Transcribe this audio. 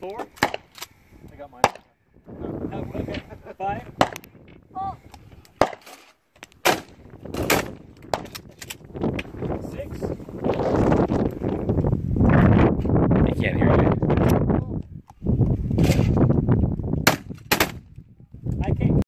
Four. I got mine. No, no, okay. Five. Oh. Six. I can't hear you.